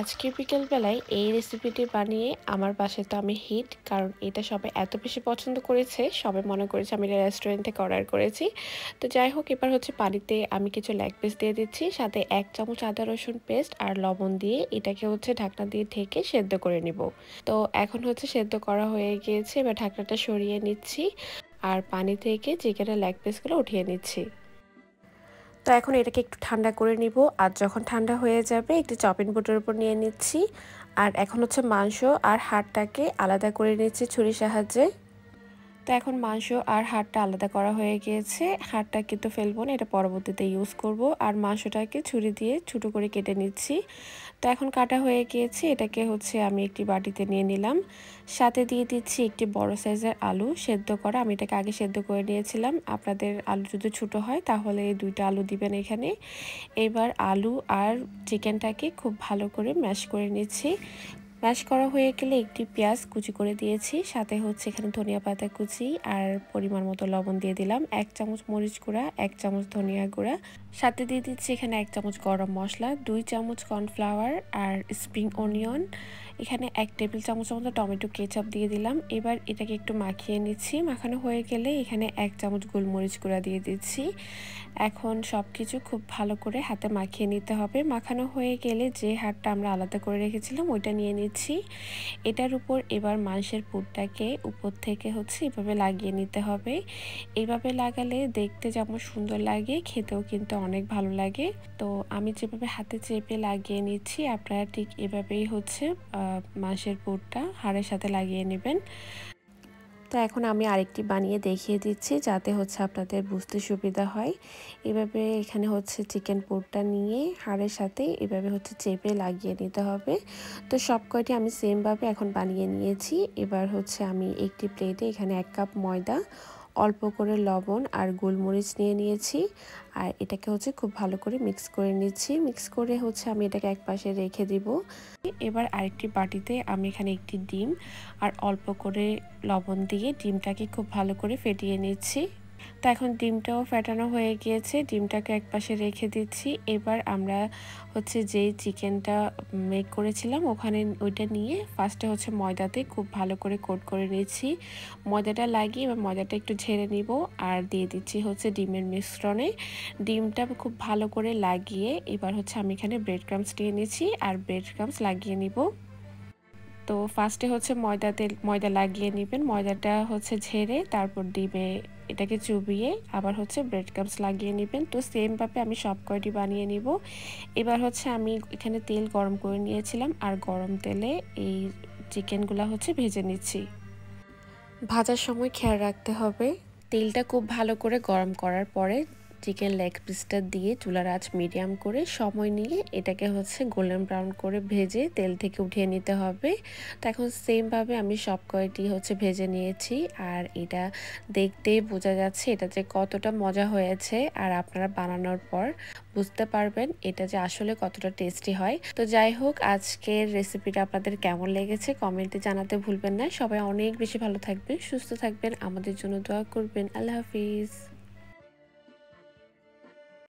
আজকে বিকেলবেলায় এই রেসিপিটি বানিয়ে আমার বাসায় তো আমি হিট কারণ এটা সবাই এত বেশি পছন্দ করেছে, সবাই মনে করেছে আমি এটা রেস্টুরেন্ট থেকে অর্ডার করেছি। তো যাই হোক, এবার হচ্ছে পানিতে আমি কিছু লেগ পিস দিয়ে দিচ্ছি, সাথে এক চামচ আদা, রসুন পেস্ট আর লবণ দিয়ে এটাকে হচ্ছে ঢাকনা দিয়ে ঢেকে সেদ্ধ করে নিব। তো এখন হচ্ছে সেদ্ধ করা হয়ে গিয়েছে, এবার ঢাকনাটা সরিয়ে নিচ্ছি আর পানি থেকে চিকেনের লেগ পিসগুলো উঠিয়ে নিচ্ছি। তো এখন এটাকে একটু ঠান্ডা করে নিব। আর যখন ঠান্ডা হয়ে যাবে, একটি চপিং বোর্ডের উপর নিয়ে নিচ্ছি। আর এখন হচ্ছে মাংস আর হাড়টাকে আলাদা করে নিচ্ছি ছুরির সাহায্যে। তো এখন মাংস আর হাড়টা আলাদা করা হয়ে গিয়েছে। হাড়টা কিন্তু ফেলব না, এটা পরবর্তীতে ইউজ করব। আর মাংসটাকে ছুরি দিয়ে ছোটো করে কেটে নিচ্ছি। তো এখন কাটা হয়ে গিয়েছে, এটাকে হচ্ছে আমি একটি বাটিতে নিয়ে নিলাম। সাথে দিয়ে দিচ্ছি একটি বড় সাইজের আলু সেদ্ধ করা। আমি এটাকে আগে সেদ্ধ করে নিয়েছিলাম। আপনাদের আলু যদি ছোটো হয়, তাহলে এই দুইটা আলু দিবেন এখানে। এবার আলু আর চিকেনটাকে খুব ভালো করে ম্যাশ করে নিচ্ছি। ম্যাশ করা হয়ে গেলে একটি পেঁয়াজ কুচি করে দিয়েছি। সাথে হচ্ছে এখানে ধনিয়া পাতা কুচি আর পরিমাণ মতো লবণ দিয়ে দিলাম। এক চামচ মরিচ গুঁড়া, এক চামচ ধনিয়া গুঁড়া। সাথে দিয়ে দিচ্ছি এখানে এক চামচ গরম মশলা, দুই চামচ কর্নফ্লাওয়ার আর স্প্রিং অনিয়ন। এখানে এক টেবিল চামচ মতো টমেটো কেচাপ দিয়ে দিলাম। এবার এটাকে একটু মাখিয়ে নিচ্ছি। মাখানো হয়ে গেলে এখানে এক চামচ গোলমরিচ গুঁড়া দিয়ে দিচ্ছি। এখন সব কিছু খুব ভালো করে হাতে মাখিয়ে নিতে হবে। মাখানো হয়ে গেলে যে হাড়টা আমরা আলাদা করে রেখেছিলাম, ওইটা নিয়ে নিচ্ছি। এটার উপর এবার মাংসের পুরটাকে উপর থেকে হচ্ছে এভাবে লাগিয়ে নিতে হবে। এভাবে লাগালে দেখতে যেমন সুন্দর লাগে, খেতেও কিন্তু অনেক ভালো লাগে। তো আমি যেভাবে হাতে চেপে লাগিয়ে নিচ্ছি, আপনারা ঠিক এভাবেই হচ্ছে মাংসের পুরটা হাড়ের সাথে লাগিয়ে নেবেন। তো এখন আমি আরেকটি বানিয়ে দেখিয়ে দিচ্ছি যাতে হচ্ছে আপনাদের বুঝতে সুবিধা হয়। এভাবে এখানে হচ্ছে চিকেন পোরটা নিয়ে হাড়ের সাথে এভাবে হচ্ছে চেপে লাগিয়ে নিতে হবে। তো সব কয়টি আমি সেমভাবে এখন বানিয়ে নিয়েছি। এবার হচ্ছে আমি একটি প্লেটে এখানে এক কাপ ময়দা অল্প করে লবণ আর গোলমরিচ নিয়ে নিয়েছি। আর এটাকে হচ্ছে খুব ভালো করে মিক্স করে নিচ্ছি। মিক্স করে হচ্ছে আমি এটাকে এক পাশে রেখে দিব। এবার আরেকটি বাটিতে আমি এখানে একটি ডিম আর অল্প করে লবণ দিয়ে ডিমটাকে খুব ভালো করে ফেটিয়ে নিচ্ছি। তো এখন ডিমটাও ফেটানো হয়ে গিয়েছে। ডিমটাকে এক পাশে রেখে দিচ্ছি। এবার আমরা হচ্ছে যেই চিকেনটা মেক করেছিলাম, ওখানে ওইটা নিয়ে ফার্স্টে হচ্ছে ময়দাতে খুব ভালো করে কোট করে নিয়েছি। ময়দাটা লাগিয়ে এবার ময়দাটা একটু ঝেড়ে নিব আর দিয়ে দিচ্ছি হচ্ছে ডিমের মিশ্রণে। ডিমটা খুব ভালো করে লাগিয়ে এবার হচ্ছে আমি এখানে ব্রেড ক্রামস নিয়ে নিয়েছি আর ব্রেড ক্রামস লাগিয়ে নিব। তো ফার্স্টে হচ্ছে ময়দাতে ময়দা লাগিয়ে নেবেন। ময়দাটা হচ্ছে ঝেড়ে তারপর ডিমে এটাকে চুবিয়ে আবার হচ্ছে ব্রেড কাপস লাগিয়ে নেবেন। তো সেমভাবে আমি সব কয়টি বানিয়ে নিব। এবার হচ্ছে আমি এখানে তেল গরম করে নিয়েছিলাম আর গরম তেলে এই চিকেনগুলো হচ্ছে ভেজে নিচ্ছি। ভাজার সময় খেয়াল রাখতে হবে। তেলটা খুব ভালো করে গরম করার পরে চিকেন লেগ পিসটা দিয়ে চুলার আঁচ মিডিয়াম করে সময় নিয়ে এটাকে হচ্ছে গোল্ডেন ব্রাউন করে ভেজে তেল থেকে উঠিয়ে নিতে হবে। তো এখন সেমভাবে আমি সব কয়টি হচ্ছে ভেজে নিয়েছি আর এটা দেখতেই বোঝা যাচ্ছে এটা যে কতটা মজা হয়েছে আর আপনারা বানানোর পর বুঝতে পারবেন এটা যে আসলে কতটা টেস্টি হয়। তো যাই হোক, আজকের রেসিপিটা আপনাদের কেমন লেগেছে কমেন্টে জানাতে ভুলবেন না। সবাই অনেক বেশি ভালো থাকবেন, সুস্থ থাকবেন। আমাদের জন্য দোয়া করবেন। আল্লাহ হাফিজ।